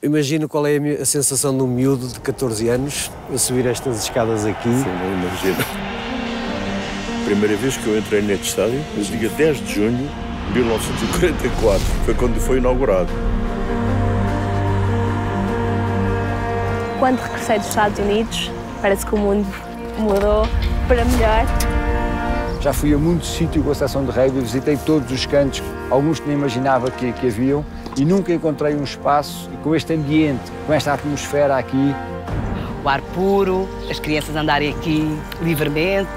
Imagino qual é a, minha, a sensação de um miúdo de 14 anos a subir estas escadas aqui. Sim, não imagino. Primeira vez que eu entrei neste estádio, no dia 10 de junho de 1944, foi quando foi inaugurado. Quando regressei dos Estados Unidos, parece que o mundo mudou para melhor. Já fui a muitos sítios com a estação de rugby, visitei todos os cantos, alguns que nem imaginava que, que haviam, e nunca encontrei um espaço com este ambiente, com esta atmosfera aqui. O ar puro, as crianças andarem aqui livremente.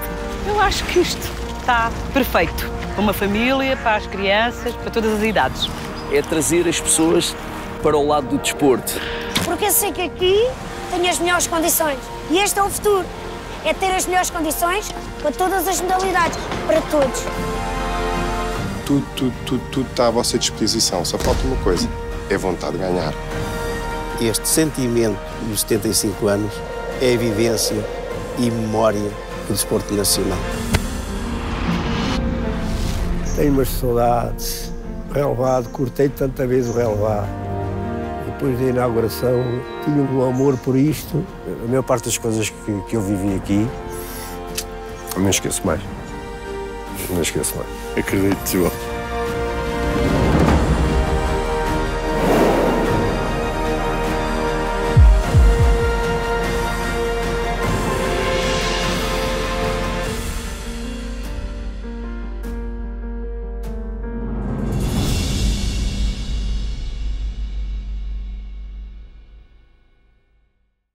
Eu acho que isto está perfeito. Para uma família, para as crianças, para todas as idades. É trazer as pessoas para o lado do desporto. Porque eu sei que aqui tenho as melhores condições. E este é o futuro. É ter as melhores condições para todas as modalidades, para todos. Tudo, tudo, tudo, tudo está à vossa disposição. Só falta uma coisa: é vontade de ganhar. Este sentimento dos 75 anos é a vivência e memória do desporto nacional. Tenho umas saudades. Relevado, cortei tanta vez o relevado. Depois da inauguração, tinha um amor por isto. A maior parte das coisas que, que eu vivi aqui, não esqueço mais. Görüşmek üzere. Ekranı